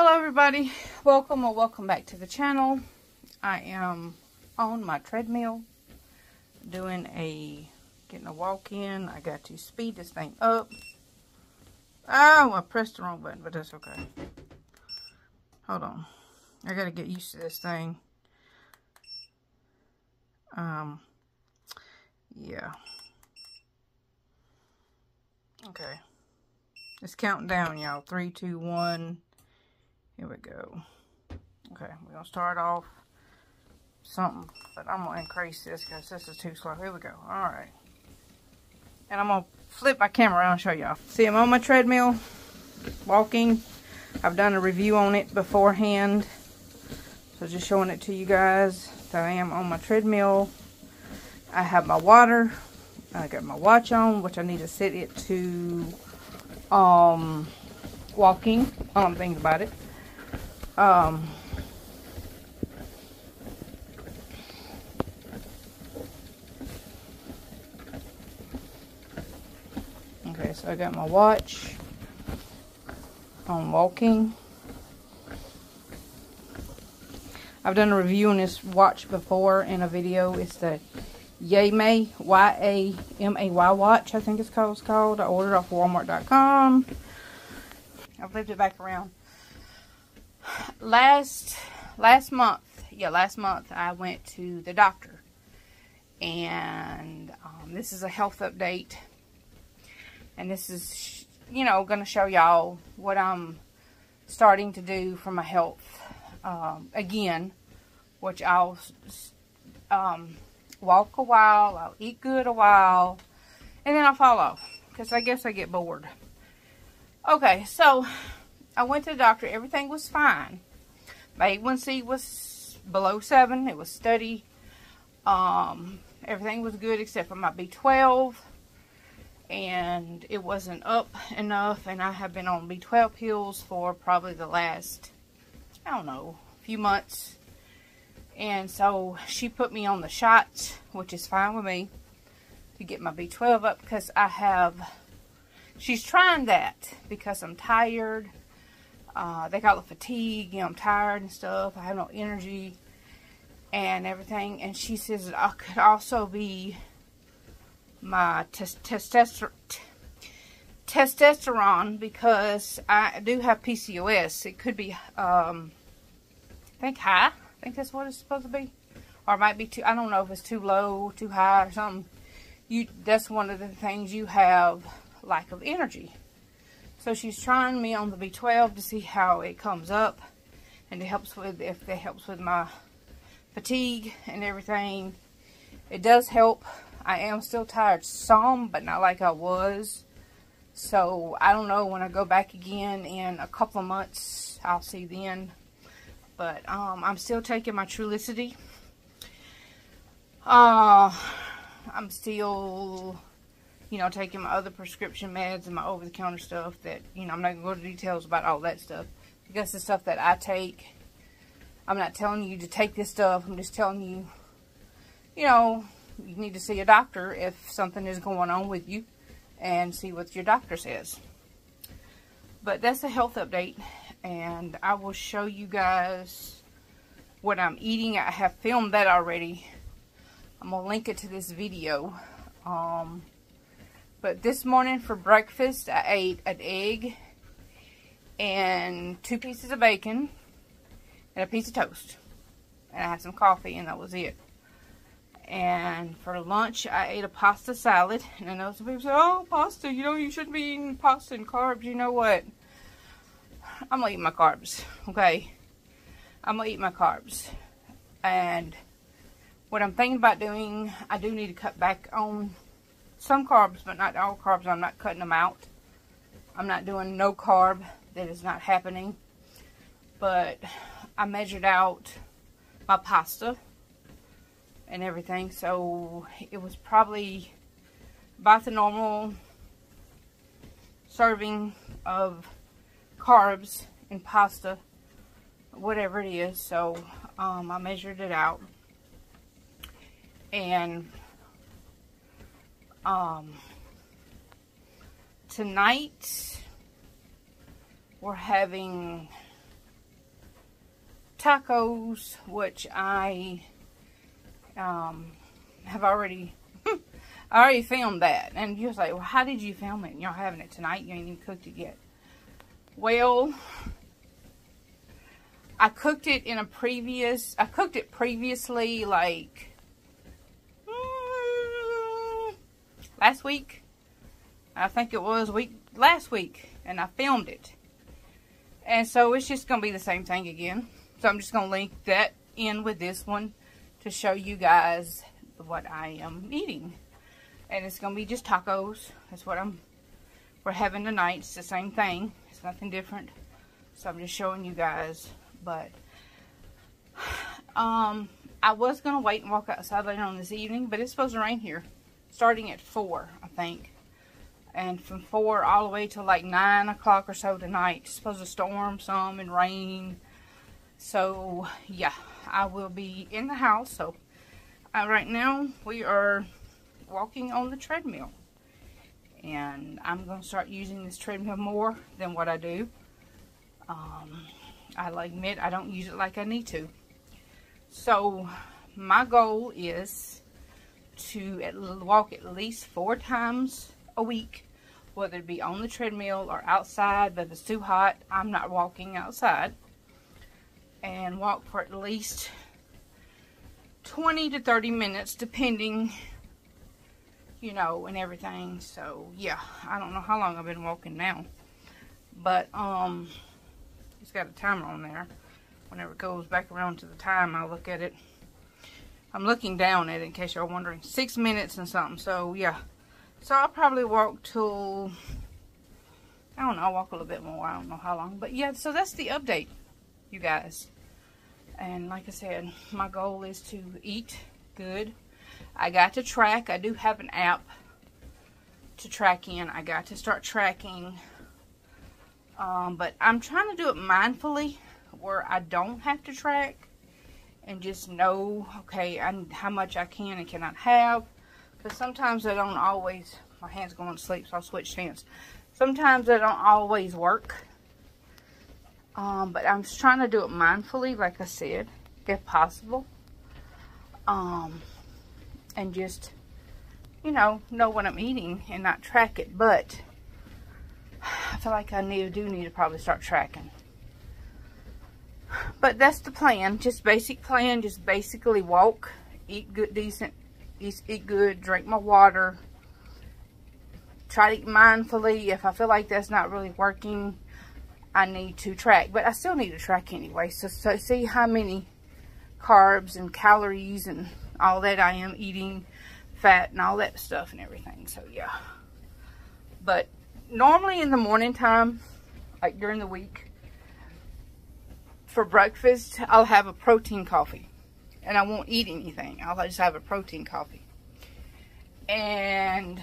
Hello everybody, welcome or welcome back to the channel. I am on my treadmill doing a, getting a walk in. I got to speed this thing up. Oh, I pressed the wrong button, but that's okay. Hold on. I gotta get used to this thing. Um, yeah. Okay. It's counting down, y'all. Three, two, one. Here we go. Okay, we're going to start off something. But I'm going to increase this because this is too slow. Here we go. All right. And I'm going to flip my camera around and show y'all. See, I'm on my treadmill, walking. I've done a review on it beforehand. So just showing it to you guys that I am on my treadmill. I have my water. I got my watch on, which I need to set it to um, walking. I don't think about it. Um, okay, so I got my watch I'm walking. I've done a review on this watch before in a video. It's the Yamay, Y-A-M-A-Y watch, I think it's called. It's called. I ordered off Walmart.com. I flipped it back around. Last, last month, yeah, last month, I went to the doctor. And um, this is a health update. And this is, you know, going to show y'all what I'm starting to do for my health. Um, again, which I'll um, walk a while, I'll eat good a while, and then I'll fall off because I guess I get bored. Okay, so I went to the doctor. Everything was fine. My A1C was below 7. It was steady. Um, everything was good except for my B12. And it wasn't up enough. And I have been on B12 pills for probably the last, I don't know, few months. And so she put me on the shots, which is fine with me, to get my B12 up because I have, she's trying that because I'm tired. Uh, they call it fatigue, you know, I'm tired and stuff. I have no energy and everything. And she says it could also be my testosterone testosterone because I do have PCOS. It could be, um, I think high. I think that's what it's supposed to be. Or it might be too, I don't know if it's too low, too high or something. You, that's one of the things you have lack of energy. So she's trying me on the B12 to see how it comes up. And it helps with, if it helps with my fatigue and everything. It does help. I am still tired some, but not like I was. So, I don't know, when I go back again in a couple of months, I'll see then but um, I'm still taking my Trulicity. Uh, I'm still, you know, taking my other prescription meds and my over-the-counter stuff that, you know, I'm not going to go into details about all that stuff. Because the stuff that I take, I'm not telling you to take this stuff. I'm just telling you, you know, you need to see a doctor if something is going on with you and see what your doctor says. But that's a health update and I will show you guys what I'm eating. I have filmed that already. I'm going to link it to this video. Um, but this morning for breakfast, I ate an egg and two pieces of bacon and a piece of toast. And I had some coffee and that was it. And for lunch, I ate a pasta salad. And I know some people say, oh, pasta, you know, you shouldn't be eating pasta and carbs. You know what? I'm gonna eat my carbs, okay? I'm gonna eat my carbs. And what I'm thinking about doing, I do need to cut back on some carbs, but not all carbs. I'm not cutting them out. I'm not doing no carb. That is not happening. But I measured out my pasta and everything. So it was probably about the normal serving of carbs in pasta, whatever it is. So um, I measured it out. And um, tonight we're having tacos, which I um, have already I already filmed that. And you're like, well, how did you film it? And You're having it tonight. You ain't even cooked it yet. Well, I cooked it in a previous, I cooked it previously, like, last week. I think it was week last week. And I filmed it. And so it's just going to be the same thing again. So I'm just going to link that in with this one to show you guys what I am eating. And it's going to be just tacos. That's what I'm, we're having tonight. It's the same thing. It's nothing different. So I'm just showing you guys. But, um, I was going to wait and walk outside later on this evening. But it's supposed to rain here. Starting at 4, I think. And from 4 all the way to like 9 o'clock or so tonight. It's supposed to storm some and rain. So, yeah. I will be in the house. So, uh, right now, we are walking on the treadmill. And I'm going to start using this treadmill more than what I do. Um, I'll admit I don't use it like I need to. So, my goal is to at, walk at least four times a week, whether it be on the treadmill or outside, but if it's too hot, I'm not walking outside. And walk for at least 20 to 30 minutes, depending you know, and everything. So, yeah, I don't know how long I've been walking now. But, um, it's got a timer on there. Whenever it goes back around to the time, I'll look at it. I'm looking down at it in case you're wondering. Six minutes and something. So, yeah. So, I'll probably walk till, I don't know, I'll walk a little bit more. I don't know how long. But, yeah, so that's the update, you guys. And like I said, my goal is to eat good I got to track. I do have an app to track in. I got to start tracking. Um, but I'm trying to do it mindfully where I don't have to track and just know, okay, I, how much I can and cannot have. Because sometimes I don't always, my hand's going to sleep, so I'll switch hands. Sometimes I don't always work. Um, but I'm just trying to do it mindfully, like I said, if possible. Um, and just, you know, know what I'm eating and not track it. But I feel like I need, do need to probably start tracking. But that's the plan. Just basic plan. Just basically walk, eat good, decent, eat, eat good, drink my water. Try to eat mindfully. If I feel like that's not really working, I need to track. But I still need to track anyway. So, so see how many carbs and calories and all that I am eating, fat and all that stuff and everything. So yeah. But normally in the morning time, like during the week, for breakfast, I'll have a protein coffee. And I won't eat anything. I'll just have a protein coffee. And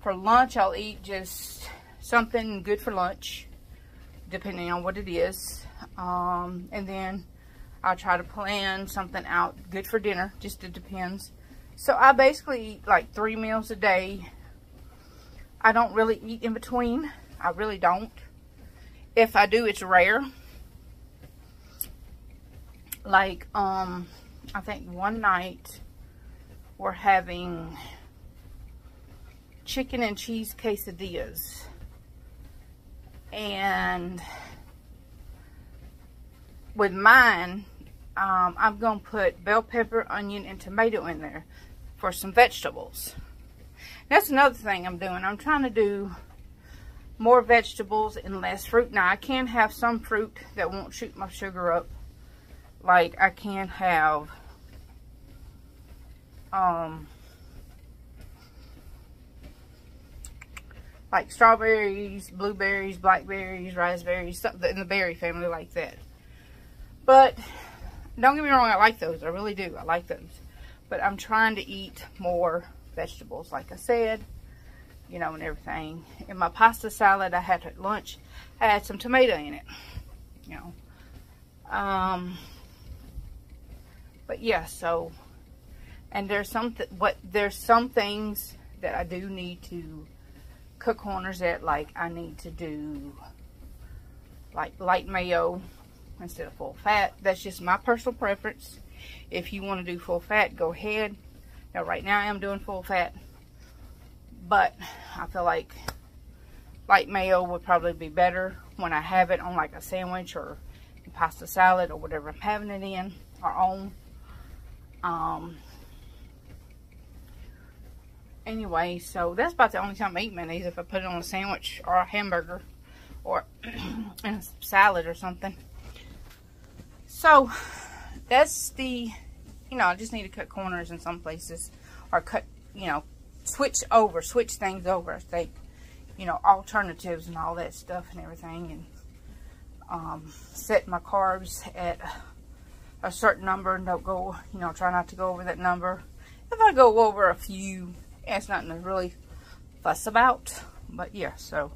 for lunch, I'll eat just something good for lunch, depending on what it is. Um, and then I'll try to plan something out good for dinner. Just it depends. So I basically eat like three meals a day. I don't really eat in between. I really don't. If I do, it's rare. Like, um, I think one night we're having chicken and cheese quesadillas. And with mine, um, I'm to put bell pepper, onion, and tomato in there for some vegetables. That's another thing I'm doing. I'm trying to do more vegetables and less fruit. Now, I can have some fruit that won't shoot my sugar up. Like, I can't have, um, like strawberries, blueberries, blackberries, raspberries, something in the berry family like that. But don't get me wrong, I like those. I really do. I like those. But I'm trying to eat more vegetables, like I said, you know, and everything. In my pasta salad I had at lunch, I had some tomato in it, you know. Um, but yeah, so, and there's some, th what, there's some things that I do need to cook corners at, like I need to do, like light mayo, instead of full fat. That's just my personal preference. If you want to do full fat, go ahead. Now, right now I am doing full fat. But I feel like light mayo would probably be better when I have it on like a sandwich or pasta salad or whatever I'm having it in or on. Um, anyway, so that's about the only time I eat mayonnaise if I put it on a sandwich or a hamburger or in a salad or something. So that's the, you know, I just need to cut corners in some places or cut, you know, switch over, switch things over. I think, you know, alternatives and all that stuff and everything and um, set my carbs at a certain number and don't go, you know, try not to go over that number. If I go over a few, it's nothing to really fuss about. But yeah, so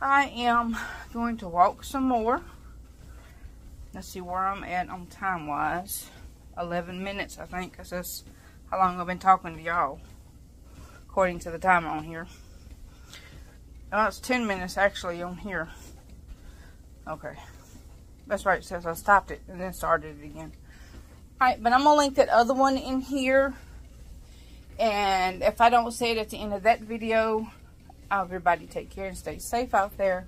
I am going to walk some more. Let's see where I'm at on time-wise. 11 minutes, I think, because that's how long I've been talking to y'all, according to the timer on here. Oh, it's 10 minutes, actually, on here. Okay. That's right, it says I stopped it and then started it again. Alright, but I'm going to link that other one in here. And if I don't say it at the end of that video, everybody take care and stay safe out there.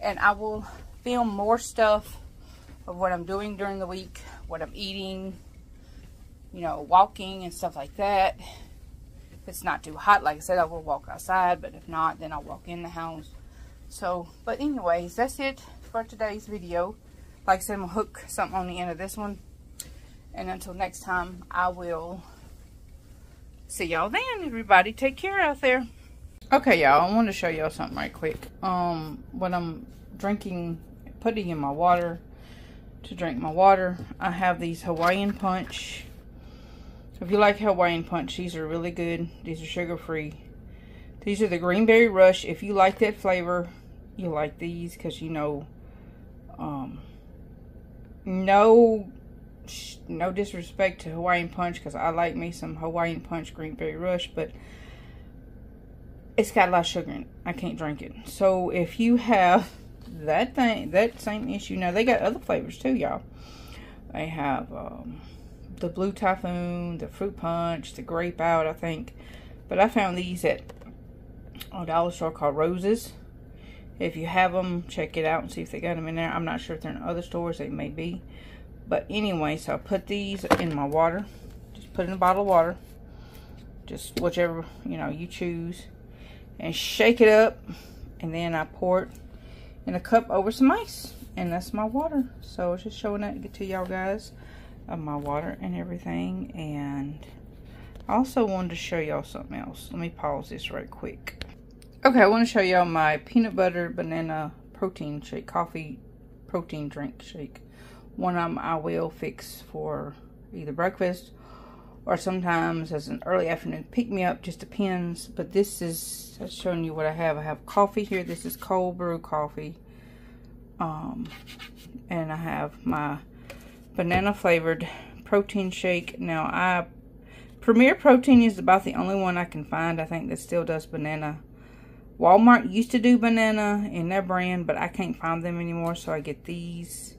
And I will film more stuff of what I'm doing during the week, what I'm eating, you know, walking and stuff like that. If it's not too hot, like I said, I will walk outside, but if not, then I'll walk in the house. So, but anyways, that's it for today's video. Like I said, I'm going to hook something on the end of this one. And until next time, I will see y'all then, everybody. Take care out there. Okay, y'all, I want to show y'all something right quick. Um, when I'm drinking, putting in my water, to drink my water, I have these Hawaiian Punch. So if you like Hawaiian Punch, these are really good. These are sugar-free. These are the Greenberry Rush. If you like that flavor, you like these because you know um, no, no disrespect to Hawaiian Punch because I like me some Hawaiian Punch Greenberry Rush, but it's got a lot of sugar in it. I can't drink it. So if you have that thing, that same issue, now they got other flavors too, y'all. They have um, the Blue Typhoon, the Fruit Punch, the Grape Out, I think. But I found these at a dollar store called Roses. If you have them, check it out and see if they got them in there. I'm not sure if they're in other stores. They may be. But anyway, so I put these in my water. Just put in a bottle of water. Just whichever, you know, you choose. And shake it up. And then I pour it in a cup over some ice. And that's my water. So I was just showing that to y'all guys of my water and everything. And I also wanted to show y'all something else. Let me pause this right quick. Okay, I want to show y'all my peanut butter banana protein shake, coffee protein drink shake. One of them I will fix for either breakfast or sometimes as an early afternoon pick-me-up, just depends. But this is showing you what I have. I have coffee here. This is cold brew coffee. Um, and I have my banana flavored protein shake. Now, I Premier Protein is about the only one I can find, I think, that still does banana Walmart used to do banana in their brand, but I can't find them anymore, so I get these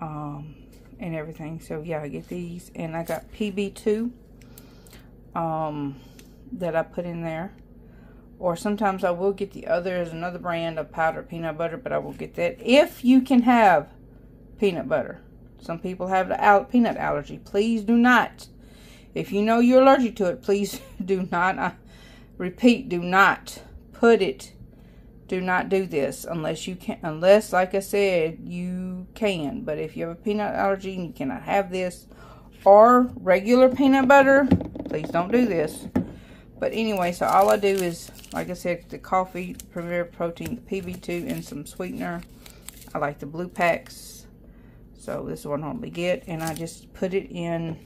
um, and everything. So, yeah, I get these. And I got PB2 um, that I put in there. Or sometimes I will get the other as another brand of powdered peanut butter, but I will get that if you can have peanut butter. Some people have the al peanut allergy. Please do not. If you know you're allergic to it, please do not. I repeat, do not put it do not do this unless you can unless like I said you can. But if you have a peanut allergy and you cannot have this or regular peanut butter please don't do this. But anyway so all I do is like I said the coffee premier protein PB2 and some sweetener. I like the blue packs. So this is what I normally get and I just put it in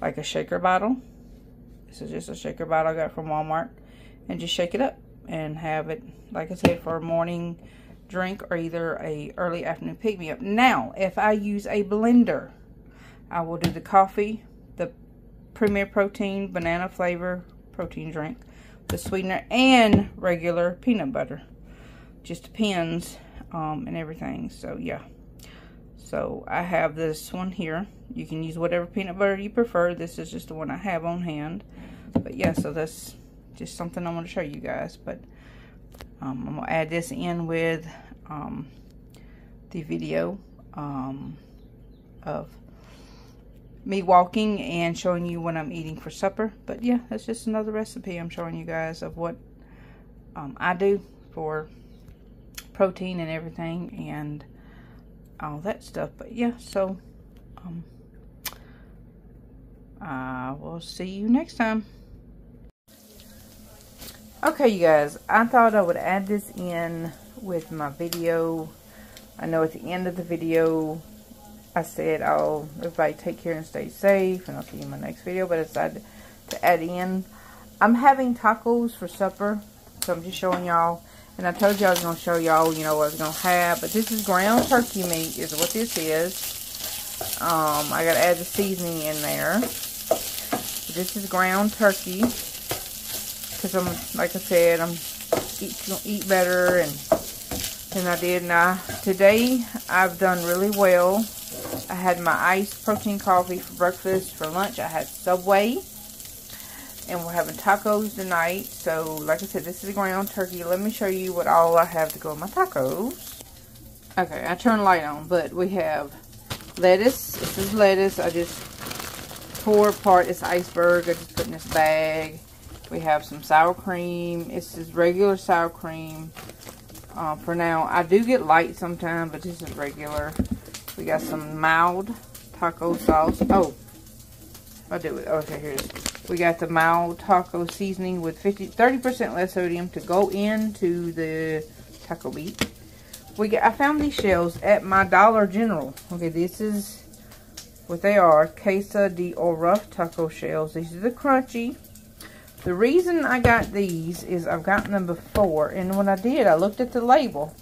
like a shaker bottle. This is just a shaker bottle I got from Walmart and just shake it up and have it, like I said, for a morning drink or either a early afternoon pick-me-up. Now, if I use a blender, I will do the coffee, the Premier Protein banana flavor protein drink, the sweetener, and regular peanut butter. Just depends um, and everything. So, yeah. So I have this one here. You can use whatever peanut butter you prefer. This is just the one I have on hand. But yeah, so that's just something I want to show you guys. But um, I'm going to add this in with um, the video um, of me walking and showing you what I'm eating for supper. But yeah, that's just another recipe I'm showing you guys of what um, I do for protein and everything and all that stuff. But yeah, so um, I will see you next time. Okay, you guys, I thought I would add this in with my video. I know at the end of the video, I said, I'll, everybody take care and stay safe, and I'll see you in my next video, but I decided to add in. I'm having tacos for supper, so I'm just showing y'all. And I told y'all I was going to show y'all, you know, what I was going to have. But this is ground turkey meat is what this is. Um, I got to add the seasoning in there. This is ground turkey. Because I'm, like I said, I'm eat, eat better and than I did. Now, today I've done really well. I had my iced protein coffee for breakfast. For lunch, I had Subway. And we're having tacos tonight. So, like I said, this is ground turkey. Let me show you what all I have to go with my tacos. Okay, I turned the light on. But we have lettuce. This is lettuce. I just tore apart this iceberg. I just put in this bag. We have some sour cream. This is regular sour cream. Uh, for now, I do get light sometimes, but this is regular. We got some mild taco sauce. Oh, I do it. Okay, here's. We got the mild taco seasoning with 50, 30% less sodium to go into the taco meat. We got. I found these shells at my Dollar General. Okay, this is what they are. Queso de Oro taco shells. These are the crunchy. The reason I got these is I've gotten them before. And when I did, I looked at the label.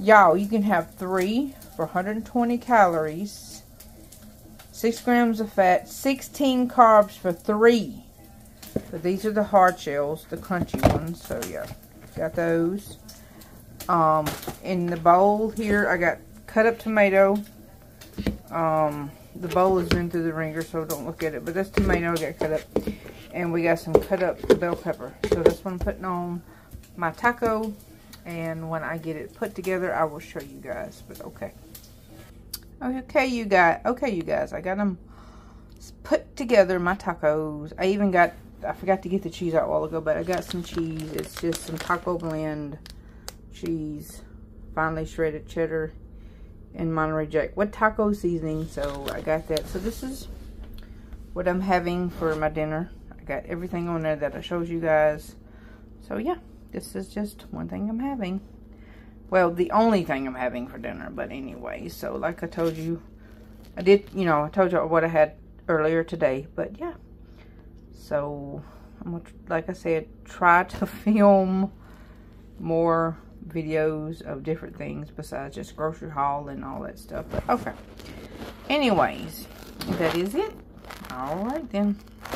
Y'all, you can have three for 120 calories. 6 grams of fat. 16 carbs for three. But these are the hard shells. The crunchy ones. So, yeah. Got those. Um, in the bowl here, I got cut up tomato. Um, the bowl has been through the ringer, so don't look at it. But this tomato I got cut up. And we got some cut up bell pepper. So that's what I'm putting on my taco. And when I get it put together, I will show you guys. But okay. Okay, you guys. Okay, you guys. I got them put together, my tacos. I even got, I forgot to get the cheese out a while ago, but I got some cheese. It's just some taco blend cheese. Finely shredded cheddar and Monterey Jack with taco seasoning. So I got that. So this is what I'm having for my dinner. Got everything on there that I showed you guys. So yeah, this is just one thing I'm having. Well, the only thing I'm having for dinner. But anyway, so like I told you, I did, you know, I told you what I had earlier today. But yeah, so I'm to, like I said, try to film more videos of different things besides just grocery haul and all that stuff. But okay. Anyways, that is it. All right then.